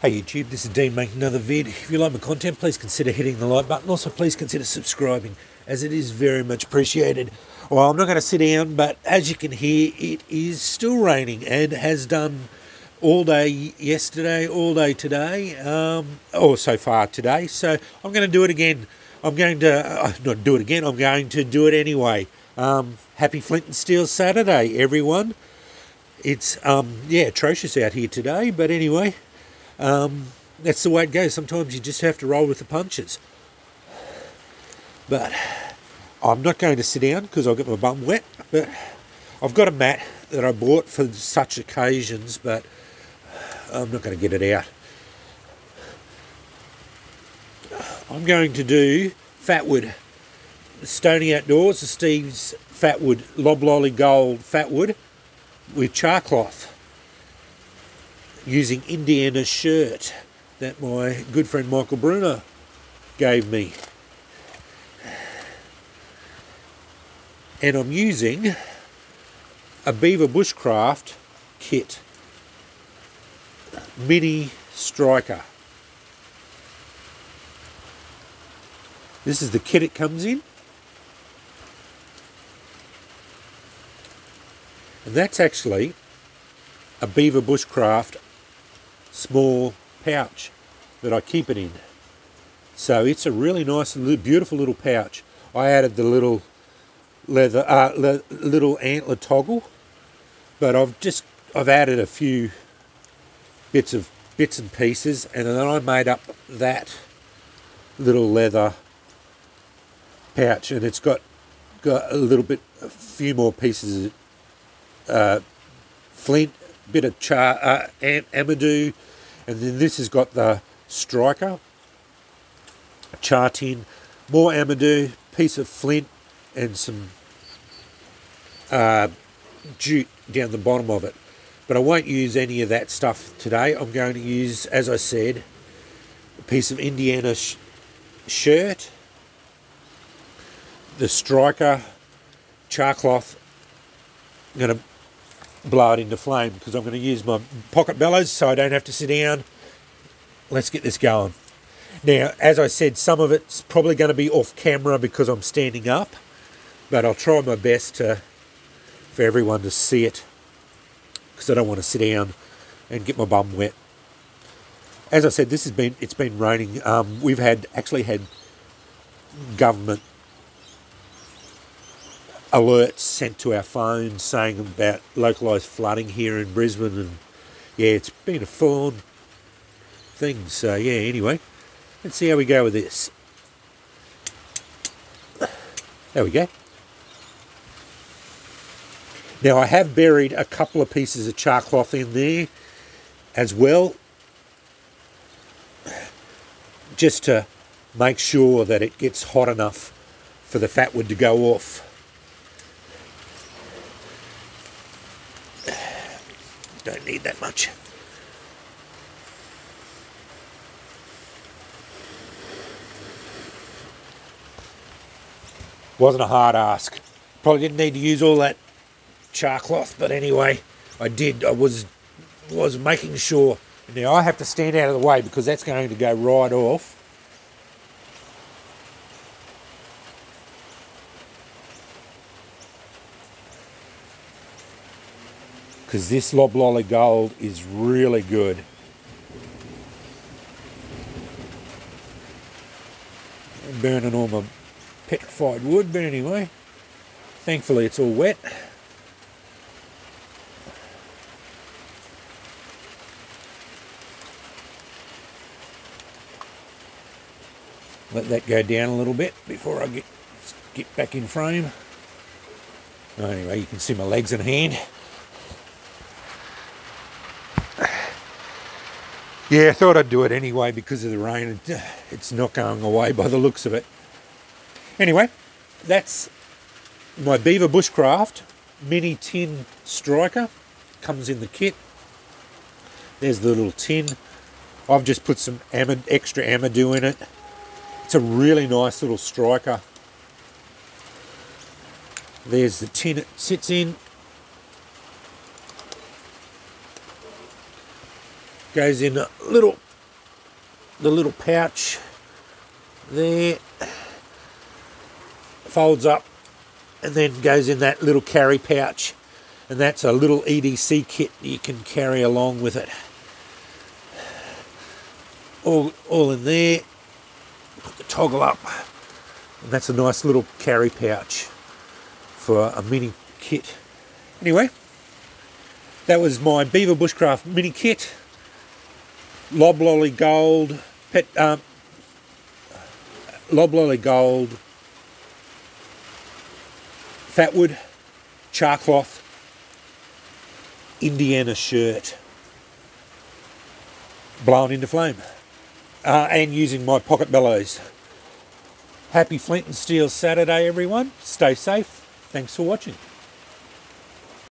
Hey YouTube, this is Dean making another vid. If you like my content, please consider hitting the like button. Also, please consider subscribing, as it is very much appreciated. Well, I'm not going to sit down, but as you can hear, it is still raining and has done all day yesterday, all day today, um, or so far today. So I'm going to do it again. I'm going to uh, not do it again. I'm going to do it anyway. Um, happy Flint and Steel Saturday, everyone. It's um, yeah atrocious out here today, but anyway. Um, that's the way it goes. Sometimes you just have to roll with the punches. But I'm not going to sit down because I'll get my bum wet. But I've got a mat that I bought for such occasions, but I'm not going to get it out. I'm going to do Fatwood Stony Outdoors, the Steve's Fatwood Loblolly Gold Fatwood with char cloth using Indiana chert that my good friend Michael Bruner gave me. And I'm using a Beaver Bushcraft kit, mini striker. This is the kit it comes in. And that's actually a Beaver Bushcraft small pouch that I keep it in. So it's a really nice, beautiful little pouch. I added the little leather, uh, le little antler toggle, but I've just I've added a few bits of bits and pieces, and then I made up that little leather pouch, and it's got got a little bit, a few more pieces of uh, flint, bit of char, uh, am amadou, and then this has got the striker, char tin, more amadou, piece of flint, and some uh, jute down the bottom of it. But I won't use any of that stuff today. I'm going to use, as I said, a piece of Indiana sh chert, the striker, char cloth. I'm going to blow it into flame because I'm going to use my pocket bellows so I don't have to sit down. Let's get this going. Now, as I said, some of it's probably going to be off camera because I'm standing up, but I'll try my best to for everyone to see it because I don't want to sit down and get my bum wet. As I said, this has been it's been raining. Um, we've had actually had government alerts sent to our phones saying about localised flooding here in Brisbane, and yeah, it's been a full-on thing. So yeah, anyway, let's see how we go with this. There we go. Now I have buried a couple of pieces of char cloth in there as well, just to make sure that it gets hot enough for the fat wood to go off. Don't need that much. Wasn't a hard ask. Probably didn't need to use all that char cloth, but anyway, I did. I was was making sure. Now I have to stand out of the way because that's going to go right off. Because this loblolly gold is really good. Burning all my petrified wood, but anyway, thankfully it's all wet. Let that go down a little bit before I get get back in frame. Anyway, you can see my legs in hand. Yeah, I thought I'd do it anyway because of the rain. It's not going away by the looks of it. Anyway, that's my Beaver Bushcraft mini tin striker. Comes in the kit. There's the little tin. I've just put some extra amadou in it. It's a really nice little striker. There's the tin it sits in. Goes in a little the little pouch there folds up and then goes in that little carry pouch and that's a little EDC kit you can carry along with it. All, all in there. Put the toggle up and that's a nice little carry pouch for a mini kit. Anyway that was my Beaver Bushcraft mini kit Loblolly Gold pet um, Loblolly Gold Fatwood Charcloth Indiana chert blown into flame uh, and using my pocket bellows. Happy Flint and Steel Saturday everyone. Stay safe. Thanks for watching.